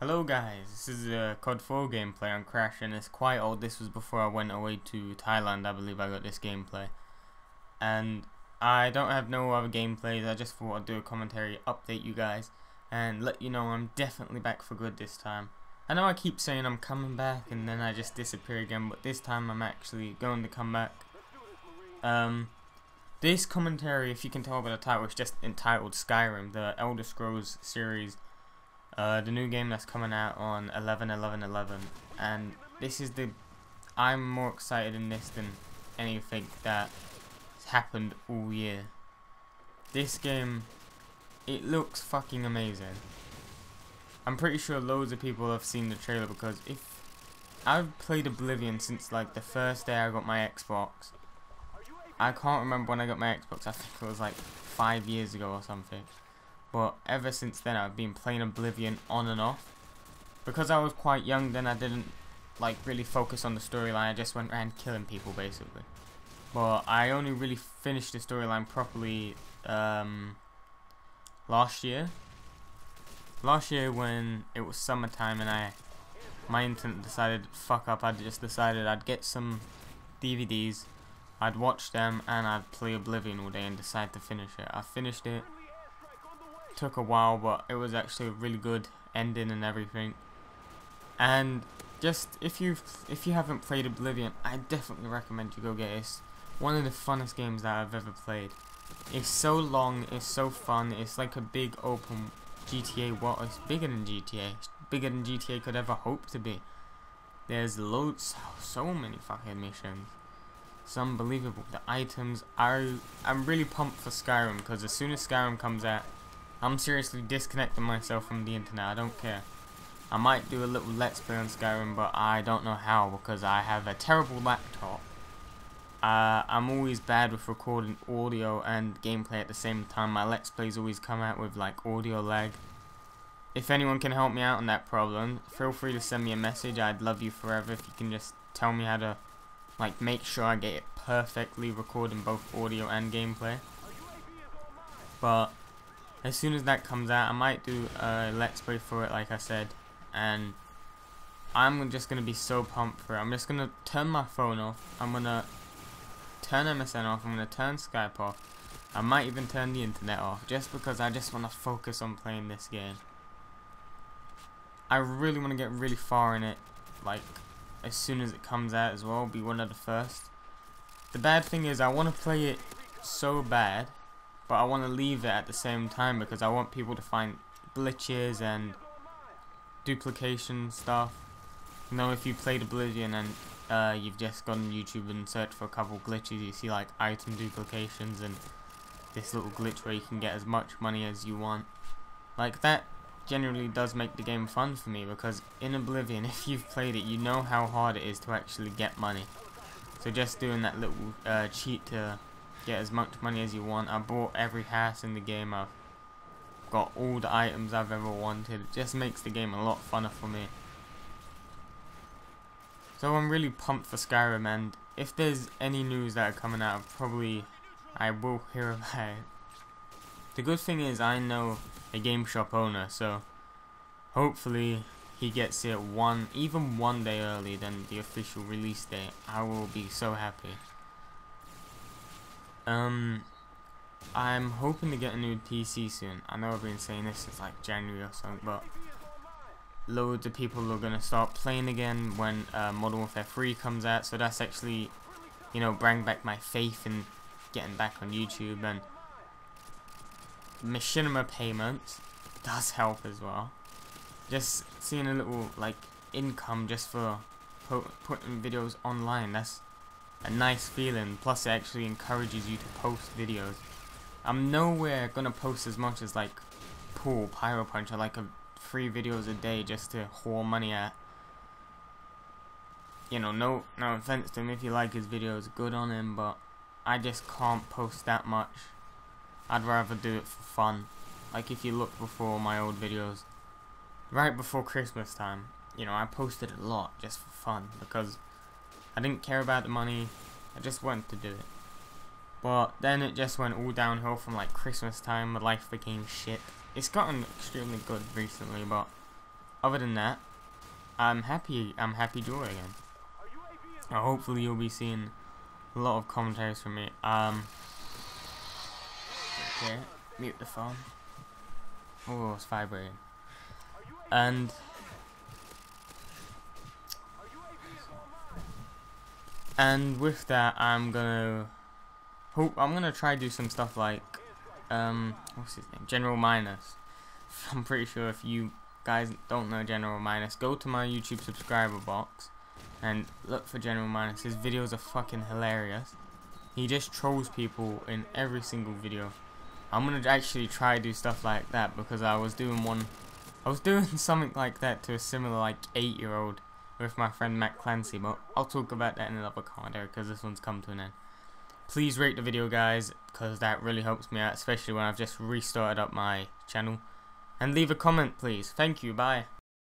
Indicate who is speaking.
Speaker 1: Hello guys, this is a COD 4 gameplay on Crash and it's quite old, this was before I went away to Thailand I believe I got this gameplay. And I don't have no other gameplays, I just thought I'd do a commentary, update you guys, and let you know I'm definitely back for good this time. I know I keep saying I'm coming back and then I just disappear again, but this time I'm actually going to come back. Um, this commentary, if you can tell by the title, is just entitled Skyrim, the Elder Scrolls series uh, the new game that's coming out on 11 11 11 and this is the I'm more excited in this than anything that's happened all year. This game it looks fucking amazing. I'm pretty sure loads of people have seen the trailer because if I've played Oblivion since like the first day I got my Xbox. I can't remember when I got my Xbox. I think it was like five years ago or something but ever since then I've been playing Oblivion on and off. Because I was quite young then I didn't like really focus on the storyline, I just went around killing people basically. But I only really finished the storyline properly um, last year. Last year when it was summertime and I my internet decided fuck up, I just decided I'd get some DVDs, I'd watch them and I'd play Oblivion all day and decide to finish it. I finished it took a while, but it was actually a really good ending and everything. And just if you if you haven't played Oblivion, I definitely recommend you go get it. One of the funnest games that I've ever played. It's so long, it's so fun. It's like a big open GTA. What? It's bigger than GTA. It's bigger than GTA could ever hope to be. There's loads, so many fucking missions. It's unbelievable. The items are. I'm really pumped for Skyrim because as soon as Skyrim comes out, I'm seriously disconnecting myself from the internet. I don't care. I might do a little let's play on Skyrim, but I don't know how because I have a terrible laptop. Uh, I'm always bad with recording audio and gameplay at the same time. My let's plays always come out with like audio lag. If anyone can help me out on that problem, feel free to send me a message. I'd love you forever if you can just tell me how to like make sure I get it perfectly recording both audio and gameplay. But as soon as that comes out, I might do a let's play for it, like I said, and I'm just gonna be so pumped for it. I'm just gonna turn my phone off. I'm gonna turn MSN off. I'm gonna turn Skype off. I might even turn the internet off, just because I just want to focus on playing this game. I really want to get really far in it, like as soon as it comes out as well. Be one of the first. The bad thing is I want to play it so bad but I want to leave it at the same time because I want people to find glitches and duplication stuff. You know, if you played Oblivion and uh, you've just gone on YouTube and searched for a couple glitches, you see like item duplications and this little glitch where you can get as much money as you want. Like that generally does make the game fun for me because in Oblivion, if you've played it, you know how hard it is to actually get money. So just doing that little uh, cheat to get as much money as you want. I bought every house in the game. I've got all the items I've ever wanted. It just makes the game a lot funner for me. So I'm really pumped for Skyrim and if there's any news that are coming out, probably I will hear about it. The good thing is I know a game shop owner, so hopefully he gets it one, even one day early than the official release date. I will be so happy. Um, I'm hoping to get a new PC soon. I know I've been saying this since like January or something, but loads of people are gonna start playing again when uh, Modern Warfare 3 comes out. So that's actually, you know, bring back my faith in getting back on YouTube and machinima payments does help as well. Just seeing a little like income just for putting videos online. That's a nice feeling. Plus, it actually encourages you to post videos. I'm nowhere gonna post as much as like Pool, Pyro Punch, or like a three videos a day just to haul money at. You know, no, no offense to him. If you like his videos, good on him. But I just can't post that much. I'd rather do it for fun. Like if you look before my old videos, right before Christmas time, you know, I posted a lot just for fun because I didn't care about the money. I just wanted to do it. But then it just went all downhill from like Christmas time. My life became shit. It's gotten extremely good recently, but other than that, I'm happy. I'm happy Joy again. Hopefully you'll be seeing a lot of commentaries from me. Um. Okay, mute the phone. Oh, it's vibrating. And and with that, I'm gonna hope I'm gonna try do some stuff like um what's his name, General Minus. I'm pretty sure if you guys don't know General Minus, go to my YouTube subscriber box and look for General Minus. His videos are fucking hilarious. He just trolls people in every single video. I'm gonna actually try do stuff like that because I was doing one I was doing something like that to a similar like 8 year old with my friend Matt Clancy but I'll talk about that in another commentary because this one's come to an end. Please rate the video guys because that really helps me out especially when I've just restarted up my channel and leave a comment please. Thank you, bye.